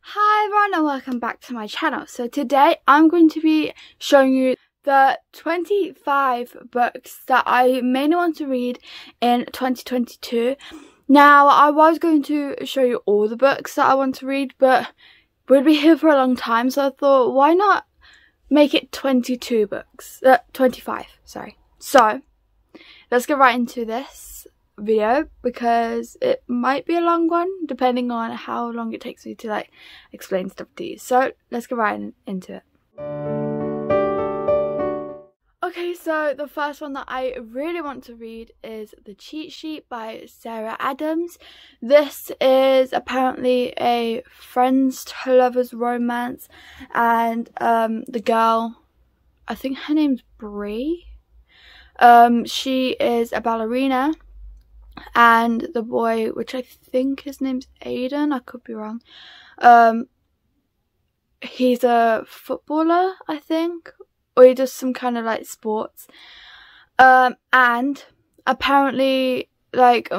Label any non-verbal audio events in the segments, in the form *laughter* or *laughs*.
Hi everyone and welcome back to my channel. So today I'm going to be showing you the 25 books that I mainly want to read in 2022. Now I was going to show you all the books that I want to read but we'd be here for a long time so I thought why not make it 22 books, uh, 25 sorry. So let's get right into this video because it might be a long one depending on how long it takes me to like explain stuff to you. So let's get right in, into it. Okay, so the first one that I really want to read is The Cheat Sheet by Sarah Adams. This is apparently a friends to lovers romance and um, the girl, I think her name's Brie. Um, she is a ballerina and the boy, which I think his name's Aiden, I could be wrong, um, he's a footballer, I think, or he does some kind of like sports. Um, and apparently, like,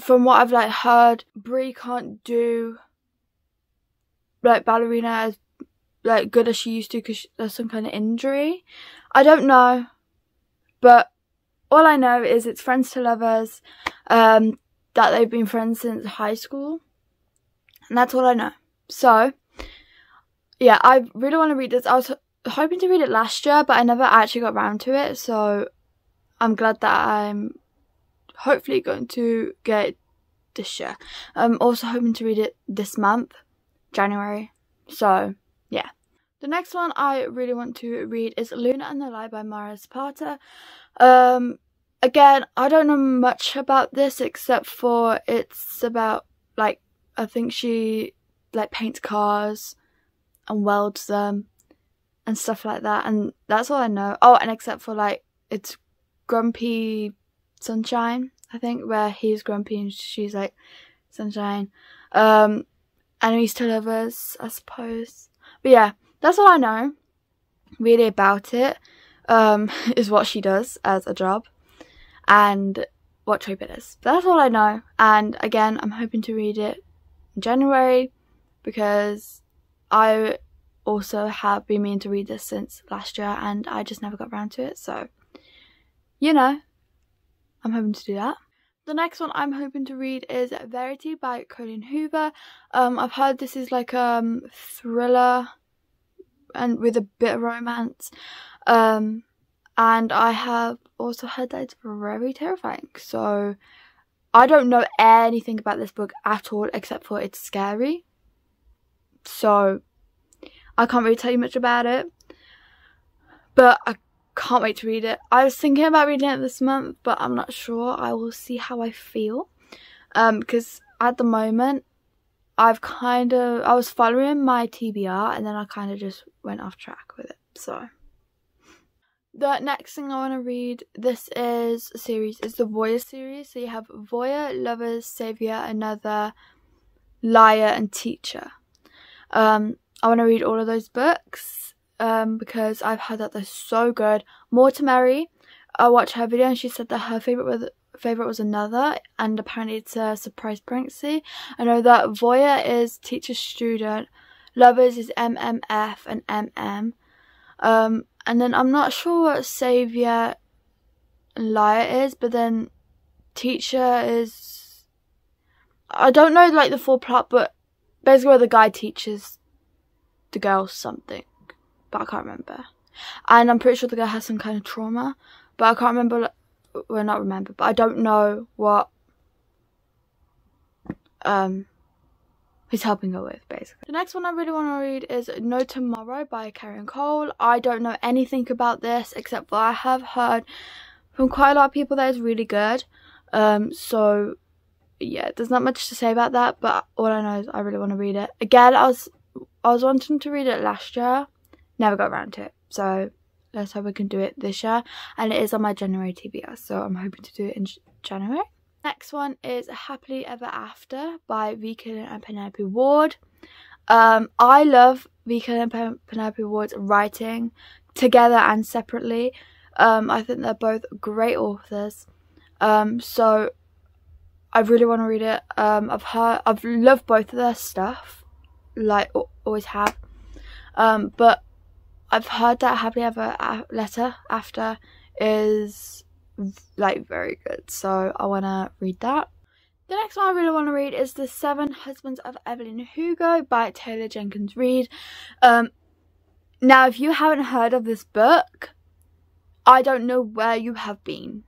from what I've like heard, Brie can't do like ballerina as like good as she used to because there's some kind of injury. I don't know, but all I know is it's friends to lovers, um, that they've been friends since high school. And that's all I know. So, yeah, I really want to read this. I was hoping to read it last year, but I never actually got around to it. So, I'm glad that I'm hopefully going to get it this year. I'm also hoping to read it this month, January. So, yeah. The next one I really want to read is Luna and the Lie by Mariana Zapata. Um, again, I don't know much about this except for it's about like I think she like paints cars and welds them and stuff like that, and that's all I know. Oh, and except for like it's Grumpy Sunshine, I think, where he's grumpy and she's like sunshine. Um, enemies to lovers, I suppose. But yeah, that's all I know really about it. Um, *laughs* is what she does as a job and what trope it is. But that's all I know. And again, I'm hoping to read it in January because I also have been meaning to read this since last year and I just never got around to it. So, you know, I'm hoping to do that. The next one I'm hoping to read is Verity by Colleen Hoover. Um, I've heard this is like a um, thriller and with a bit of romance. Um, and I have also heard that it's very terrifying. So I don't know anything about this book at all except for it's scary. So I can't really tell you much about it. But I can't wait to read it. I was thinking about reading it this month, but I'm not sure. I will see how I feel. Um, because at the moment, I've kind of, I was following my TBR and then I kind of just went off track with it. So the next thing I want to read, this is a series, is the Voyeur series. So you have Voyeur, Lovers, Savior, Another, Liar, and Teacher. Um, I want to read all of those books um, because I've heard that they're so good. More to Mary, I watched her video and she said that her favourite was favorite was another and apparently it's a surprise pregnancy i know that voya is teacher student lovers is mmf and mm um and then I'm not sure what Savior and Liar is, but then Teacher is. I don't know like the full plot, but basically where the guy teaches the girl something, but I can't remember. And I'm pretty sure the girl has some kind of trauma, but I can't remember. Well, not remember, but I don't know what um he's helping her with, basically. The next one I really want to read is No Tomorrow by Karen Cole. I don't know anything about this except for I have heard from quite a lot of people that it's really good. Um, so yeah, there's not much to say about that, but all I know is I really want to read it. Again, I was I was wanting to read it last year, never got around to it. So let's hope we can do it this year. And it is on my January TBR, so I'm hoping to do it in January. Next one is Happily Ever After by Vi Keeland and Penelope Ward. Um, I love Vi Keeland and Penelope Ward's writing together and separately. Um, I think they're both great authors. Um, so I really want to read it. Um, I've heard, I've loved both of their stuff. like always have. Um, but I've heard that happily ever letter after is like very good, so I want to read that. The next one I really want to read is The Seven Husbands of Evelyn Hugo by Taylor Jenkins Reid. Um, now, if you haven't heard of this book, I don't know where you have been.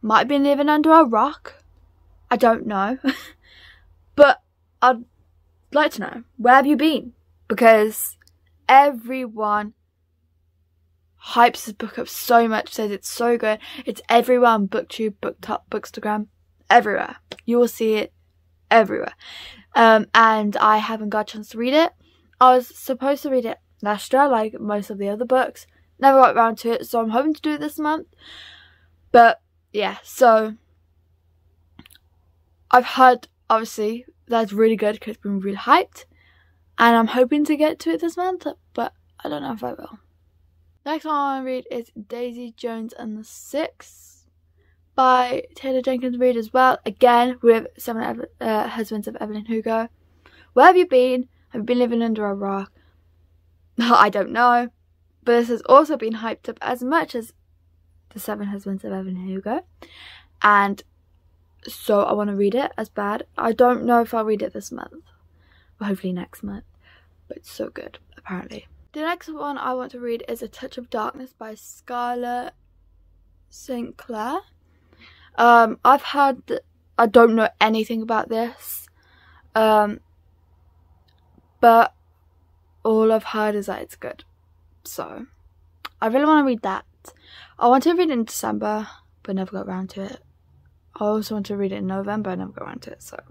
Might have been living under a rock. I don't know. *laughs* but I'd like to know, where have you been? Because everyone hypes this book up so much, says it's so good. It's everywhere on BookTube, BookTok, Bookstagram, everywhere. You will see it everywhere. Um, and I haven't got a chance to read it. I was supposed to read it last year, like most of the other books. Never got around to it, so I'm hoping to do it this month. But yeah, so I've heard obviously that's really good because it's been really hyped, and I'm hoping to get to it this month, but I don't know if I will. Next one I want to read is Daisy Jones and the Six by Taylor Jenkins Reid as well. Again, with Seven uh, Husbands of Evelyn Hugo. Where have you been? Have you been living under a rock? *laughs* I don't know. But this has also been hyped up as much as The Seven Husbands of Evelyn Hugo. And so I want to read it as bad. I don't know if I'll read it this month. Or hopefully next month. But it's so good, apparently. The next one I want to read is A Touch of Darkness by Scarlett St. Clair. Um, I've heard, I don't know anything about this, um, but all I've heard is that it's good. So, I really want to read that. I want to read it in December, but never got around to it. I also want to read it in November, I never got around to it, so.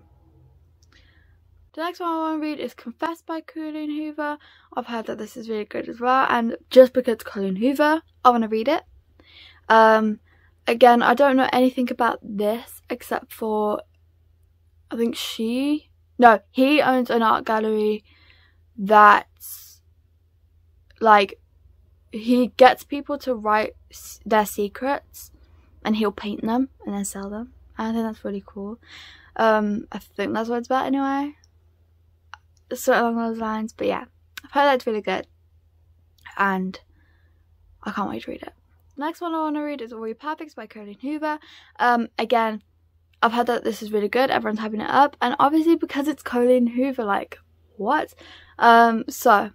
The next one I want to read is Confess by Colleen Hoover. I've heard that this is really good as well, and just because it's Colleen Hoover, I want to read it. Um, again, I don't know anything about this except for, I think she, no, he owns an art gallery that's like, he gets people to write their secrets and he'll paint them and then sell them. I think that's really cool. Um, I think that's what it's about anyway of along those lines. But yeah, I've heard that's really good, and I can't wait to read it. next one I want to read is All Your Perfects by Colleen Hoover. Um, again, I've heard that this is really good. Everyone's having it up, and obviously because it's Colleen Hoover, like what? Um, so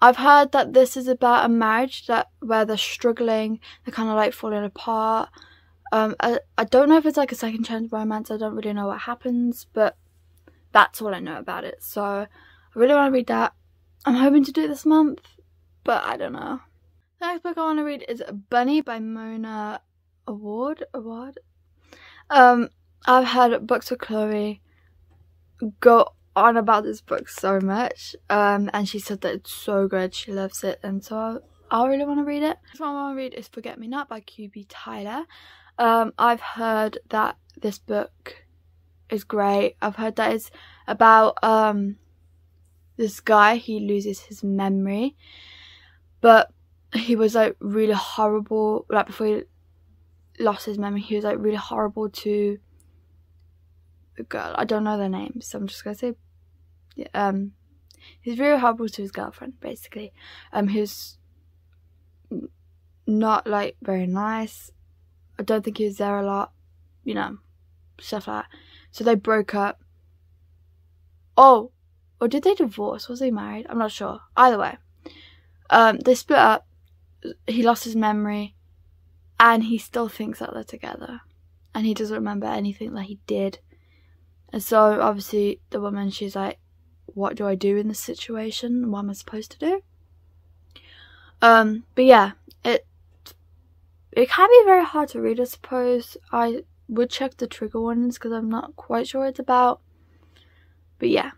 I've heard that this is about a marriage that where they're struggling, they're kind of like falling apart. Um, I, I don't know if it's like a second chance romance. I don't really know what happens, but that's all I know about it. So I really want to read that. I'm hoping to do it this month, but I don't know. The next book I want to read is Bunny by Mona Awad. Award. Um, I've had books with Chloe go on about this book so much, um, and she said that it's so good. She loves it, and so I, I really want to read it. The one I want to read is Forget Me Not by QB Tyler. Um, I've heard that this book is great. I've heard that it's about um this guy, he loses his memory. But he was like really horrible like before he lost his memory, he was like really horrible to the girl. I don't know their names, so I'm just gonna say yeah, um he's really horrible to his girlfriend, basically. Um he was not like very nice. I don't think he was there a lot, you know, stuff like that. So they broke up. Oh, or did they divorce? Was he married? I'm not sure. Either way, um, they split up. He lost his memory, and he still thinks that they're together, and he doesn't remember anything that he did. And so obviously the woman, she's like, "What do I do in this situation? What am I supposed to do?" Um, but yeah, it it can be very hard to read. I suppose I would check the trigger warnings because I'm not quite sure what it's about. But yeah.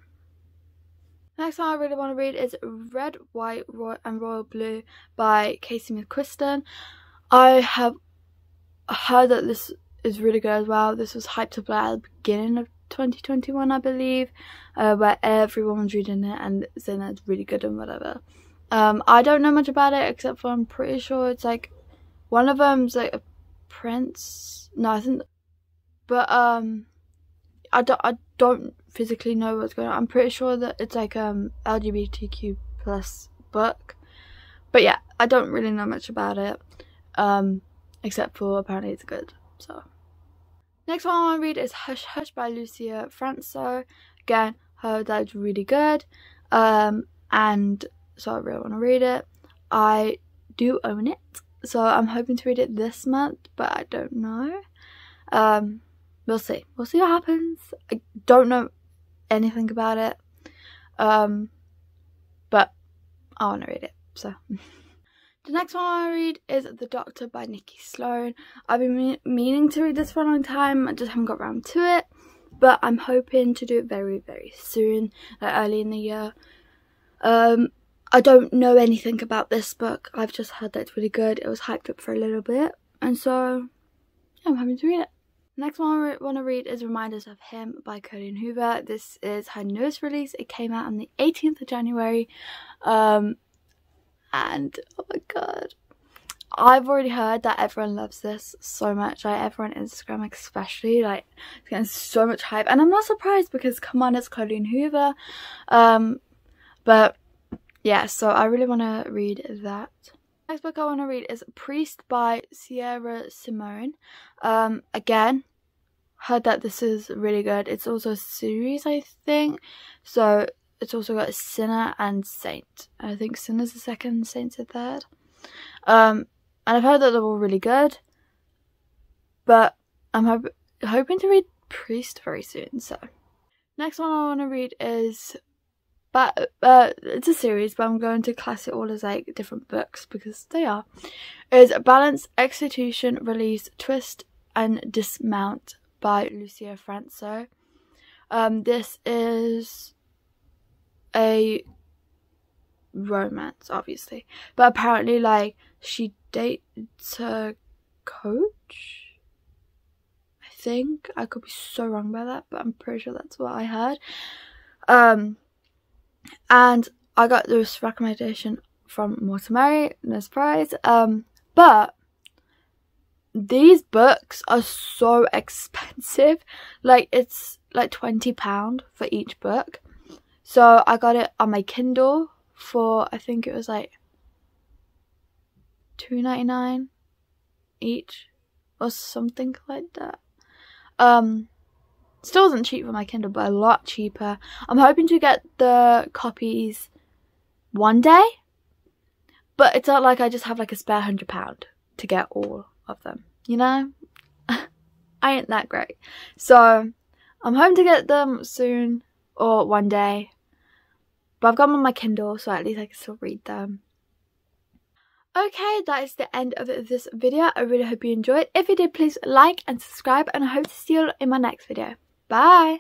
Next one I really want to read is Red, White, Roy and Royal Blue by Casey McQuiston. I have heard that this is really good as well. This was hyped up at the beginning of 2021, I believe, uh, where everyone was reading it and saying that it's really good and whatever. Um, I don't know much about it except for I'm pretty sure it's like one of them's like a prince. No, I think but um, I don't, I don't physically know what's going on. I'm pretty sure that it's like um LGBTQ plus book. But yeah, I don't really know much about it. Um except for apparently it's good. So next one I want to read is Hush Hush by Lucia Franco. Again, heard that's really good. Um and so I really want to read it. I do own it. So I'm hoping to read it this month, but I don't know. Um we'll see. We'll see what happens. I don't know anything about it. Um, but I want to read it. So *laughs* the next one I read is The Doctor by Nikki Sloane. I've been me meaning to read this for a long time. I just haven't got around to it. But I'm hoping to do it very, very soon, like early in the year. Um, I don't know anything about this book. I've just heard that it's really good. It was hyped up for a little bit. And so, yeah, I'm happy to read it. Next one I want to read is Reminders of Him by Colleen Hoover. This is her newest release. It came out on the 18th of January. Um, and oh my god. I've already heard that everyone loves this so much. Like everyone on Instagram especially. Like it's getting so much hype. And I'm not surprised because come on, it's Colleen Hoover. Um, but yeah, so I really want to read that next book I want to read is Priest by Sierra Simone. Um, again, heard that this is really good. It's also a series, I think. So it's also got Sinner and Saint. I think Sinner's the second, Saint's the third. Um, and I've heard that they're all really good. But I'm hop hoping to read Priest very soon. So next one I want to read is but uh, it's a series, but I'm going to class it all as like different books because they are. Is Balance, Execution, Release, Twist, and Dismount by Lucia Franco. Um, this is a romance, obviously, but apparently, like she dates her coach. I think I could be so wrong about that, but I'm pretty sure that's what I heard. Um, and I got this recommendation from Mortimer, no surprise. Um, but these books are so *laughs* expensive. Like it's like twenty pound for each book. So I got it on my Kindle for I think it was like two ninety nine each or something like that. Um Still isn't cheap for my Kindle, but a lot cheaper. I'm hoping to get the copies one day, but it's not like I just have like a spare hundred pound to get all of them, you know? *laughs* I ain't that great. So I'm hoping to get them soon or one day. But I've got them on my Kindle, so at least I can still read them. Okay, that is the end of this video. I really hope you enjoyed. If you did, please like and subscribe, and I hope to see you in my next video. Bye.